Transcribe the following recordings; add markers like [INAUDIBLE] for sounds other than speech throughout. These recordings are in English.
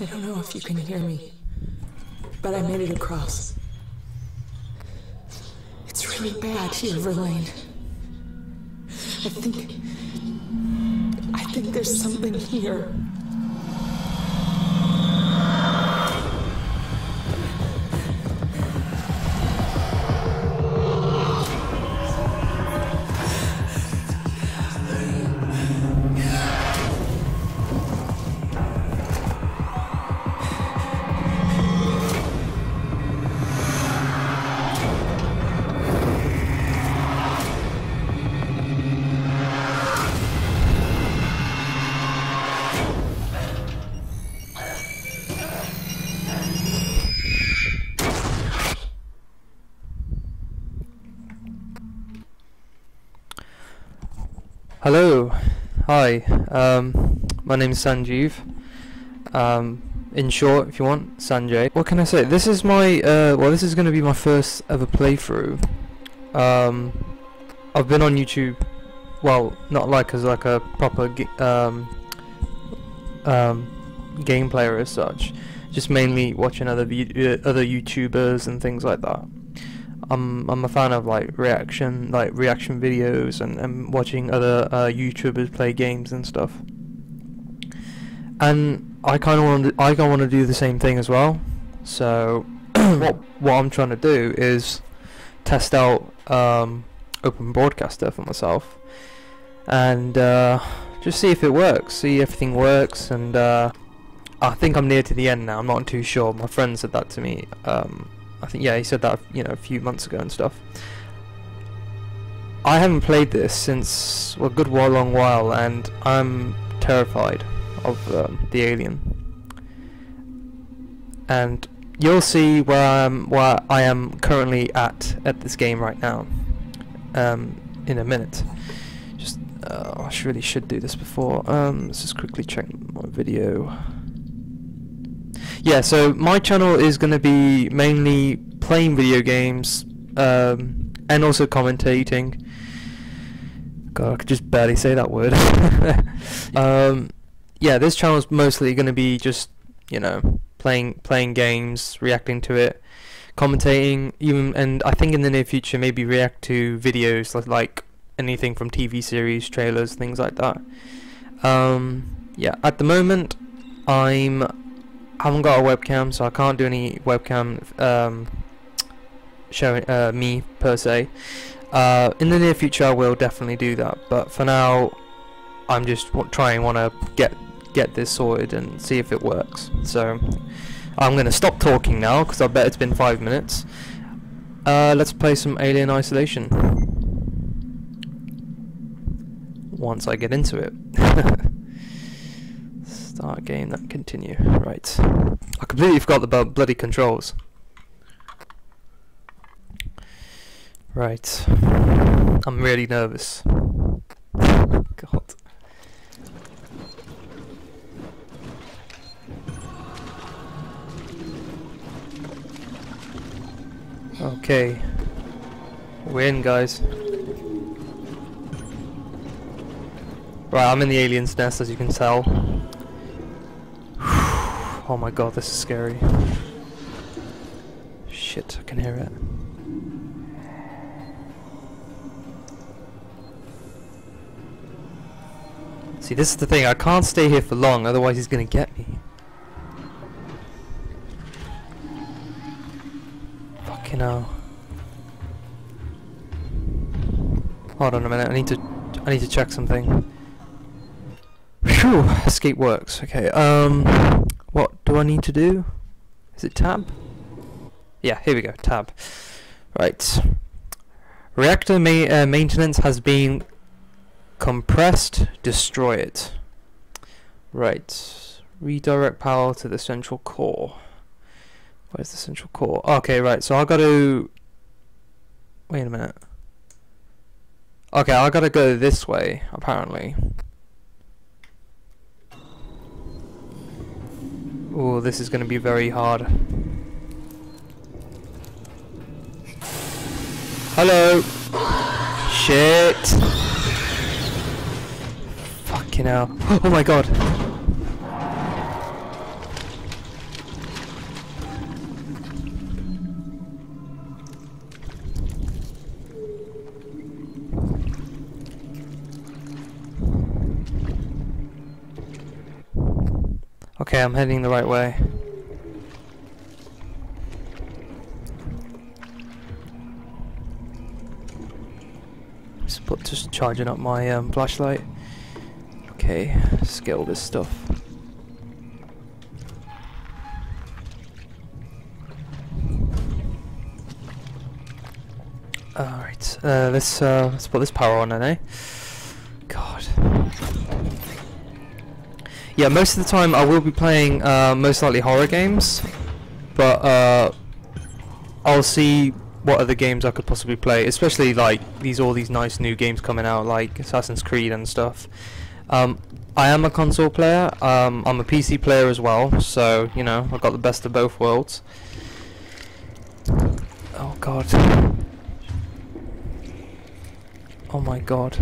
I don't know if you can hear me, but I made it across. It's really bad here, Verlaine. I think. I think there's something here. Hello, hi. Um, my name is Sanjeev. Um, in short, if you want, Sanjay. What can I say? This is my uh, well, this is going to be my first ever playthrough. Um, I've been on YouTube, well, not like as like a proper um, um, game player as such. Just mainly watching other uh, other YouTubers and things like that. I'm I'm a fan of like reaction like reaction videos and, and watching other uh, YouTubers play games and stuff. And I kind of want I kind of want to do the same thing as well. So [COUGHS] what what I'm trying to do is test out um, Open Broadcaster for myself and uh, just see if it works, see if everything works, and uh, I think I'm near to the end now. I'm not too sure. My friend said that to me. Um, I think yeah, he said that you know a few months ago and stuff. I haven't played this since well, a good while, long while, and I'm terrified of um, the alien. And you'll see where I'm, where I am currently at at this game right now. Um, in a minute. Just uh, I really should do this before. Um, let's just quickly check my video. Yeah, so my channel is going to be mainly playing video games um, and also commentating. God, I could just barely say that word. [LAUGHS] um, yeah, this channel is mostly going to be just you know playing playing games, reacting to it, commentating, even and I think in the near future maybe react to videos li- like anything from TV series, trailers, things like that. Um, yeah, at the moment I'm haven't got a webcam, so I can't do any webcam um, showing uh, me per se. Uh, in the near future, I will definitely do that, but for now, I'm just trying want to get get this sorted and see if it works. So I'm gonna stop talking now because I bet it's been five minutes. Uh, let's play some Alien Isolation. Once I get into it. [LAUGHS] Start game, then continue. Right. I completely forgot about bloody controls. Right. I'm really nervous. God. Okay. We're in, guys. Right, I'm in the alien's nest, as you can tell. Oh my god, this is scary. Shit, I can hear it. See, this is the thing, I can't stay here for long, otherwise he's gonna get me. Fucking hell. Hold on a minute, I need to I need to check something. Phew, escape works. Okay, um what do I need to do? Is it tab? Yeah, here we go, tab. Right. Reactor ma uh, maintenance has been compressed, destroy it. Right. Redirect power to the central core. Where's the central core? Okay, right, so I gotta... Wait a minute. Okay, I gotta go this way, apparently. Oh, this is gonna be very hard. Hello! Shit! Fucking hell. [GASPS] Oh my god! Okay, I'm heading the right way. Just, charging up my um, flashlight. Okay, let's get all this stuff. Alright, uh, let's, uh, let's put this power on then, eh? Yeah, most of the time I will be playing uh, most likely horror games, but uh, I'll see what other games I could possibly play, especially like these all these nice new games coming out like Assassin's Creed and stuff. Um, I am a console player. Um, I'm a PC player as well, so you know I've got the best of both worlds. Oh God. Oh my God.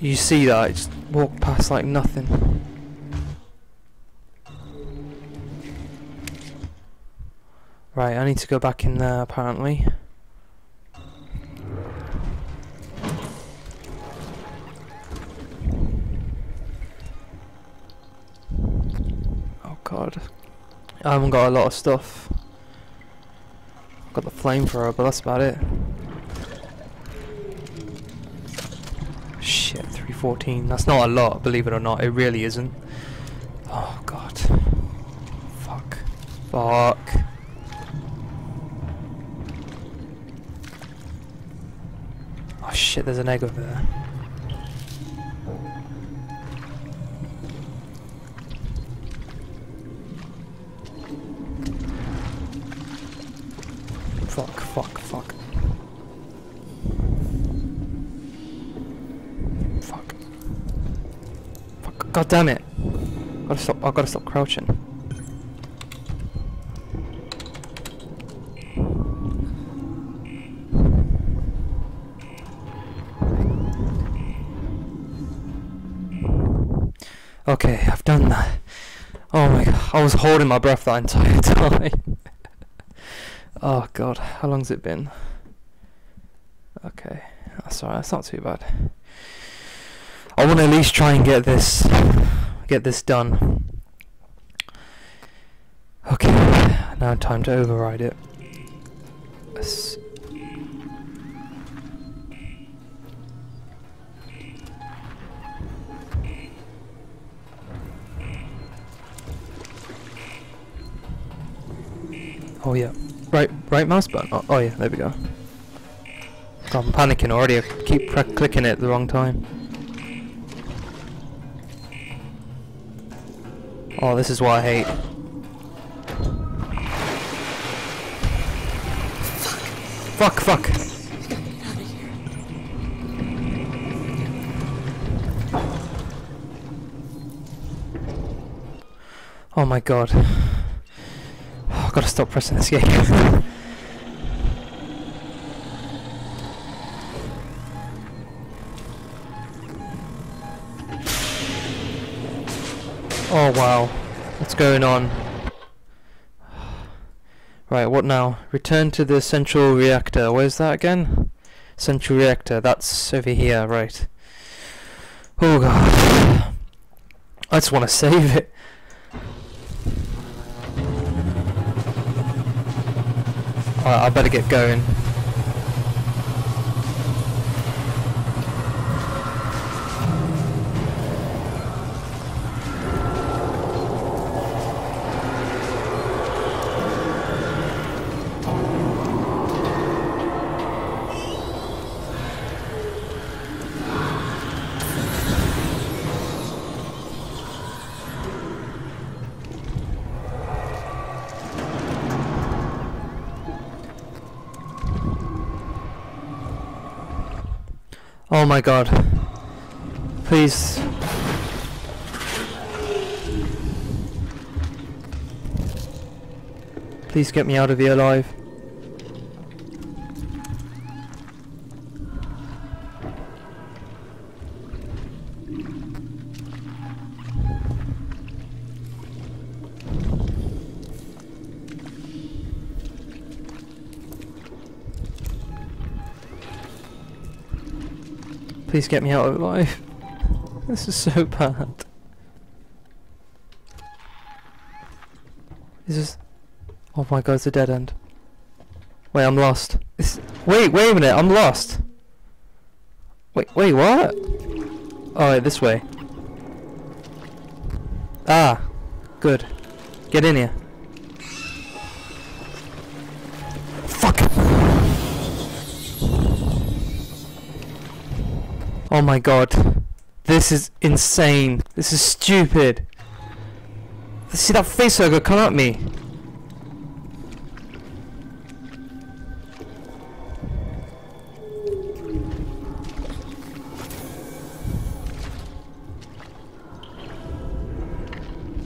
You see that? Just walked past like nothing. Right, I need to go back in there apparently. Oh god. I haven't got a lot of stuff. I've got the flamethrower, but that's about it. Shit, 314. That's not a lot, believe it or not. It really isn't. Oh god. Fuck. Fuck. Oh shit, there's an egg over there. God damn it. Gotta stop, I gotta stop crouching. Okay, I've done that. Oh my god, I was holding my breath that entire [LAUGHS] time. oh god, how long's it been? Okay, oh, that's alright, that's not too bad. I want to at least try and get this, get this done. Okay, now time to override it. Let's Oh yeah. Right, right mouse button. Oh, oh yeah, there we go. God, I'm panicking already. I keep clicking it at the wrong time. Oh, this is what I hate. Fuck, fuck. Oh my god. Oh, I've got to stop pressing escape. [LAUGHS] oh wow, what's going on? Right, what now? Return to the central reactor. Where's that again? Central reactor, that's over here, right. Oh god. I just want to save it. Alright, I better get going. Oh my god. Please. Please get me out of here alive. Please get me out of life. [LAUGHS] this is so bad. This Is. Oh my god, it's a dead end. Wait, I'm lost. It's... Wait, wait a minute, I'm lost! Wait, wait, what? Oh, this way. Ah, good. Get in here. Fuck! Oh my god. This is insane. This is stupid. See that facehugger come at me.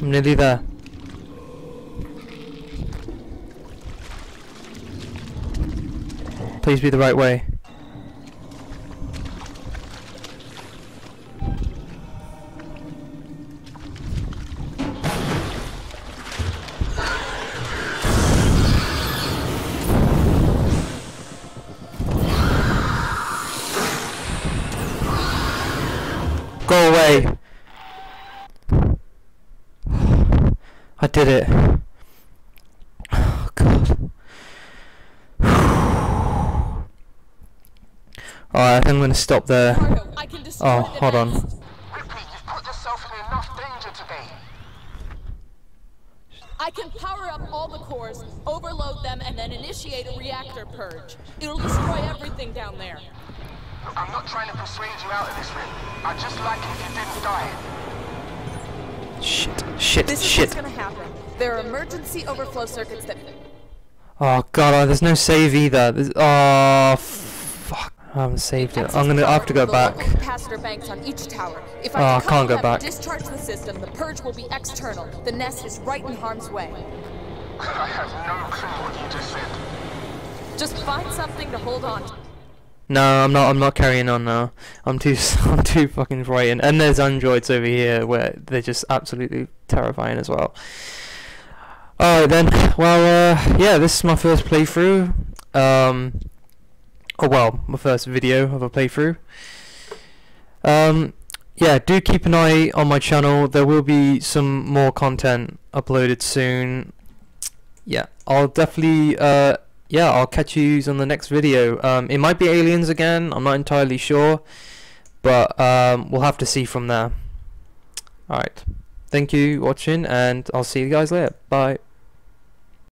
I'm nearly there. Please be the right way. Go away. I did it. Oh god. [SIGHS] Alright, I think I'm gonna stop there. Cargo, I can destroy Oh, hold on. Ripley, you've put yourself in enough danger today. I can power up all the cores, overload them, and then initiate a reactor purge. It'll destroy everything down there. Look, I'm not trying to persuade you out of this, Rip. I'd just like it if you didn't die. Shit, shit, This is shit. what's gonna happen. There are emergency overflow circuits that Oh god, oh, there's no save either. There's, oh, fuck. I haven't saved it. I'm gonna I have to go back. local capacitor banks on each tower. If Oh, I I can't go back. discharge the system, the purge will be external. The nest is right in harm's way. I have no clue what you just said. Just find something to hold on to. No, I'm not. I'm not carrying on now. I'm too. [LAUGHS] I'm too fucking frightened. And there's androids over here where they're just absolutely terrifying as well. Alright then. Well, uh, yeah, this is my first playthrough. Um, oh well, my first video of a playthrough. Um, yeah, do keep an eye on my channel. There will be some more content uploaded soon. Yeah, I'll definitely. Uh, yeah, I'll catch you on the next video. Um, it might be aliens again. I'm not entirely sure, but um, we'll have to see from there. Alright. Thank you watching, and I'll see you guys later. Bye.